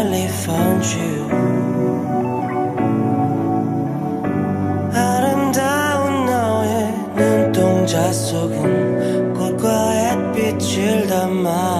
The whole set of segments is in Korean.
finally found you. 아름다운 너의 눈동자 속은 꽃과 햇빛을 담아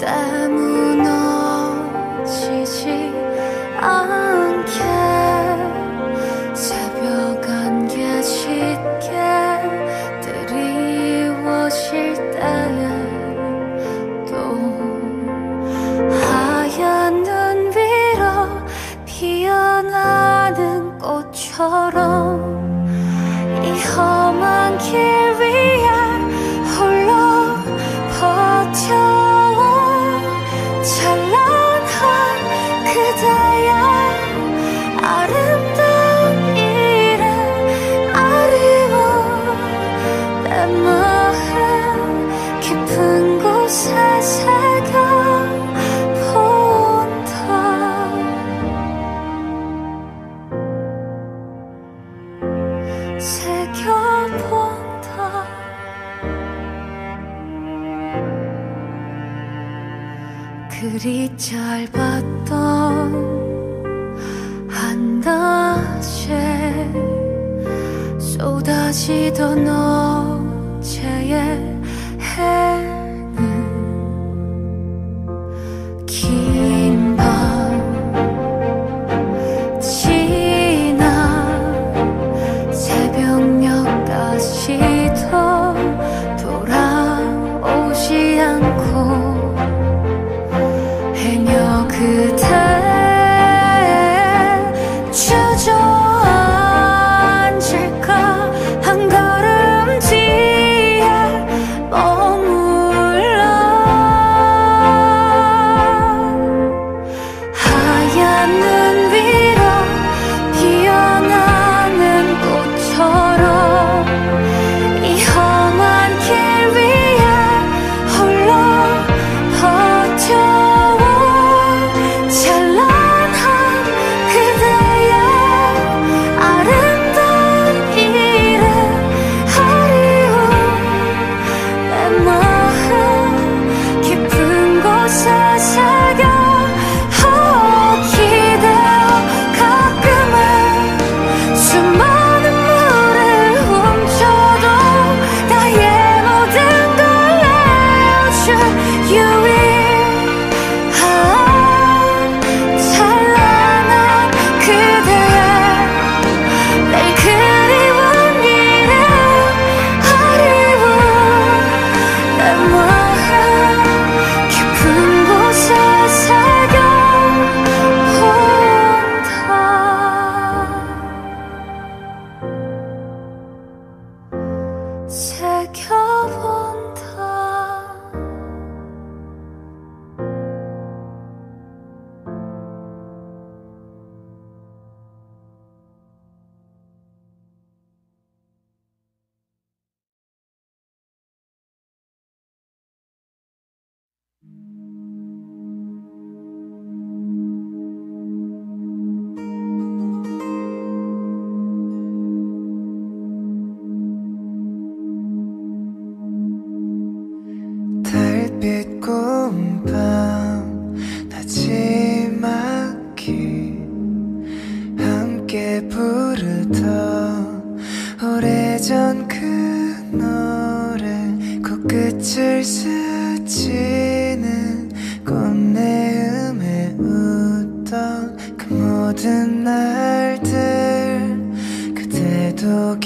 d'amour. could 나의 맘에 더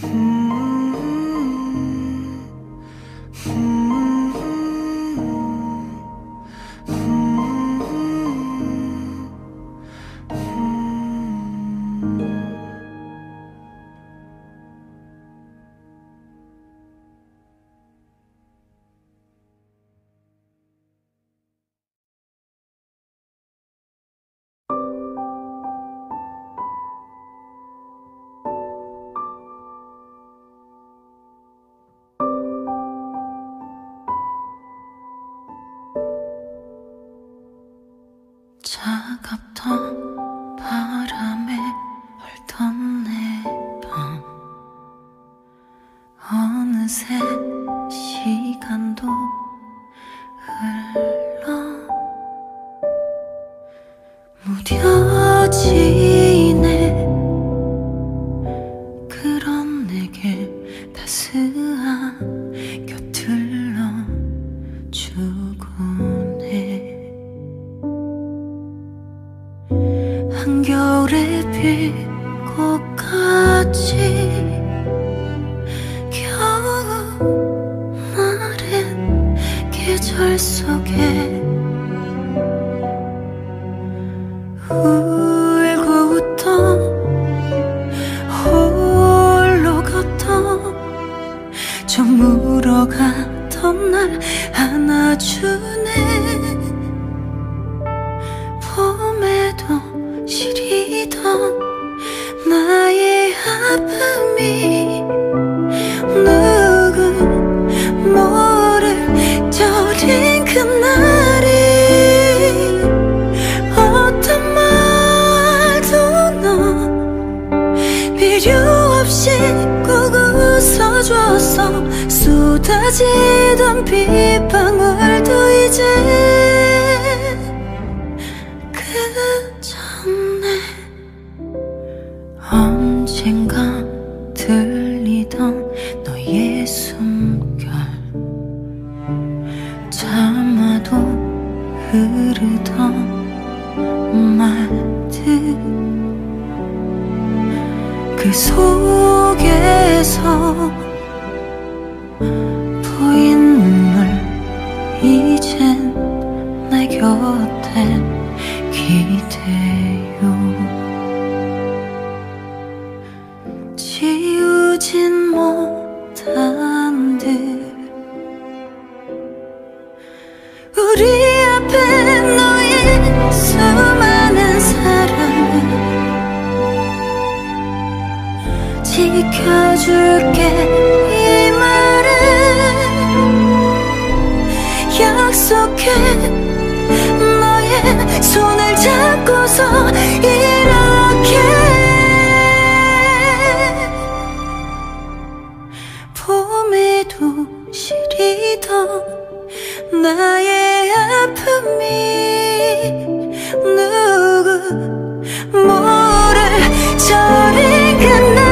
Hmm. 새 시간도 울어가던 날 안아주네. 봄에도 시리던 나의 아픔이 흐르던 말들. 그 속에서 약속해. 너의 손을 잡고서 이렇게 봄에도 시리던 나의 아픔이 누구 모를 저리 끝나?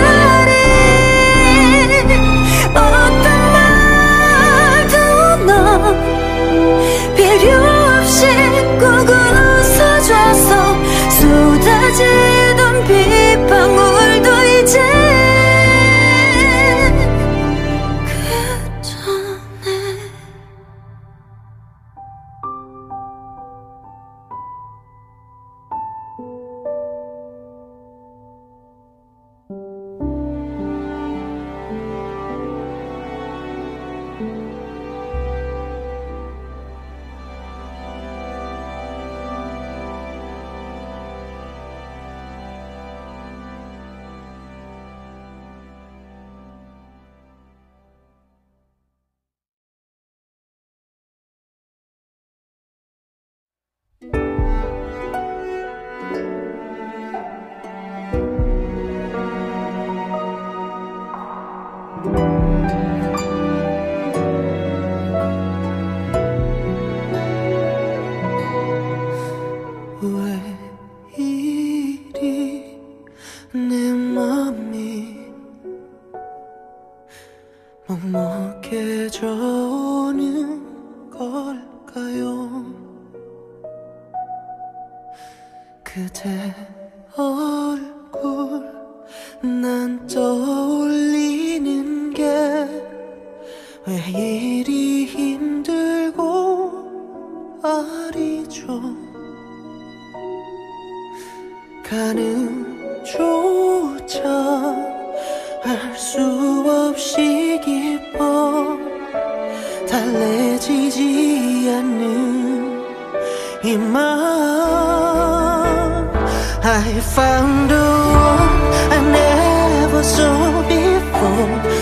I found a world I never saw before.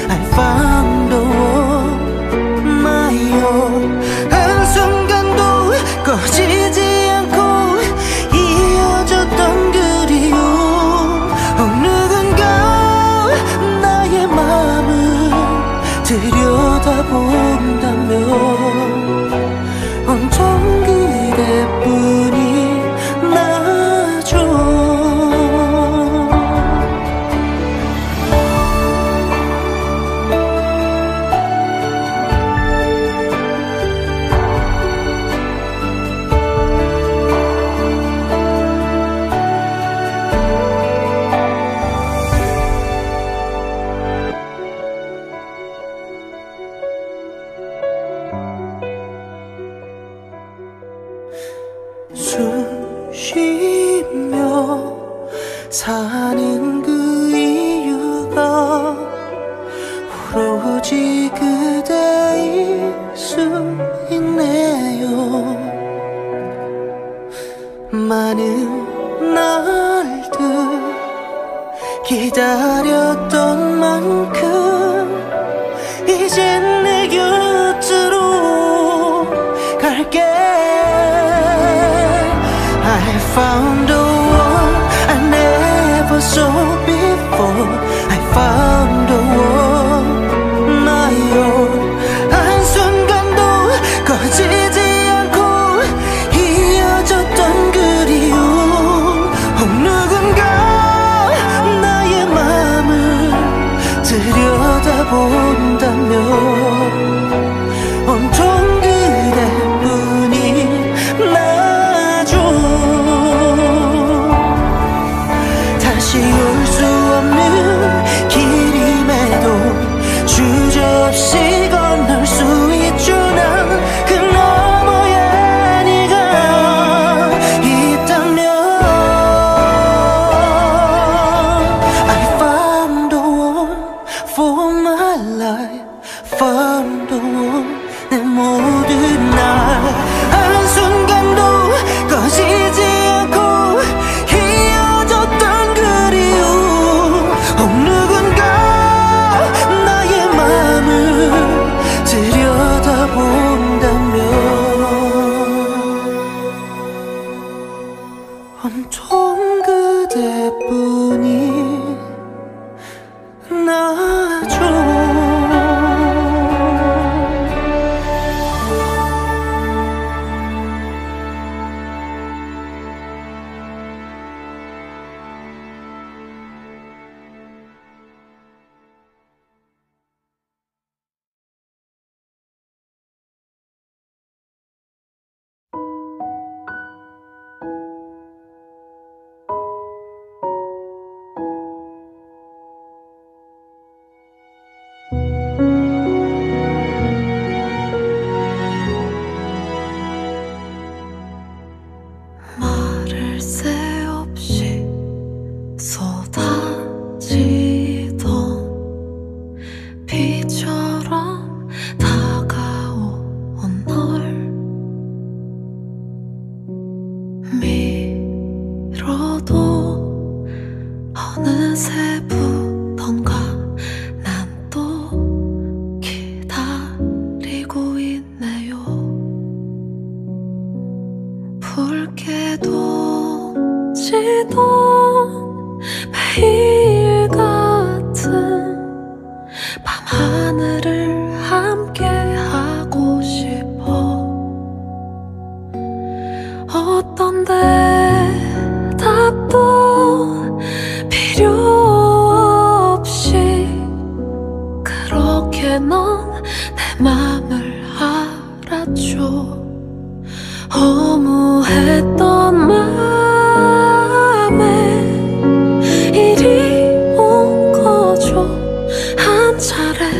차례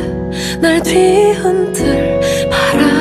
날 뒤흔들 바람